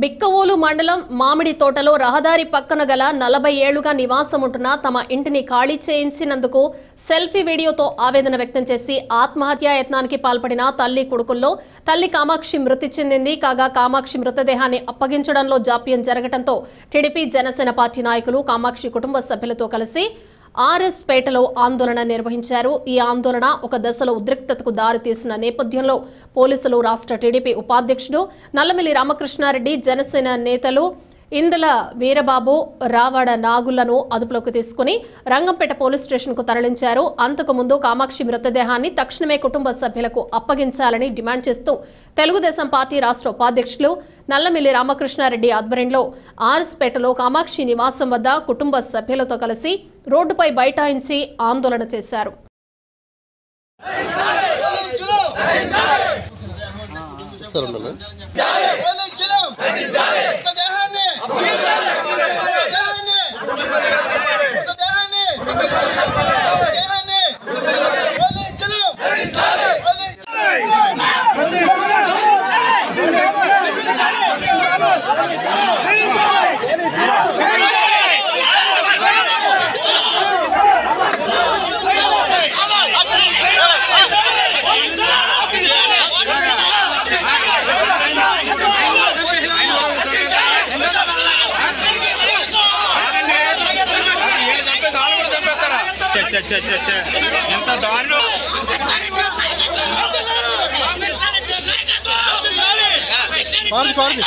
బిక్కవోలు మండలం మామిడి తోటలో రహదారి పక్కన గల నలభై ఏళ్ళుగా నివాసం ఉంటున్న తమ ఇంటిని ఖాళీ చేయించినందుకు సెల్ఫీ వీడియోతో ఆవేదన వ్యక్తం చేసి ఆత్మహత్యా యత్నానికి పాల్పడిన తల్లి కొడుకుల్లో తల్లి కామాక్షి మృతి చెందింది. కాగా కామాక్షి మృతదేహాన్ని అప్పగించడంలో జాప్యం జరగడంతో టీడీపీ జనసేన పార్టీ నాయకులు కామాక్షి కుటుంబ సభ్యులతో కలిసి ఆర్ఎస్ పేటలో ఆందోళన నిర్వహించారు. ఈ ఆందోళన ఒక దశలో ఉద్రిక్తతకు దారితీసిన నేపథ్యంలో పోలీసులు రాష్ట్ర టీడీపీ ఉపాధ్యక్షుడు నల్లమిల్లి రామకృష్ణారెడ్డి జనసేన నేతలు ఇందుల వీరబాబు రావాడ నాగులను అదుపులోకి తీసుకుని రంగంపేట పోలీస్ స్టేషన్కు తరలించారు. అంతకుముందు కామాక్షి మృతదేహాన్ని తక్షణమే కుటుంబ సభ్యులకు అప్పగించాలని డిమాండ్ చేస్తూ తెలుగుదేశం పార్టీ రాష్ట్ర ఉపాధ్యక్షులు నల్లమిల్లి రామకృష్ణారెడ్డి ఆధ్వర్యంలో ఆర్ఎస్పేటలో కామాక్షి నివాసం వద్ద కుటుంబ సభ్యులతో కలిసి రోడ్డుపై బైఠాయించి ఆందోళన చేశారు ఉండాలి పోలీసులు మృతదేహాన్ని మృతదేహాన్ని మృతదేహాన్ని మృతదేహాన్ని పోలీసులు పోలీసులు చ్చ, చ్చ, చ్చ, చ్చ. ఎంత దారుణం. పార్ది పార్ది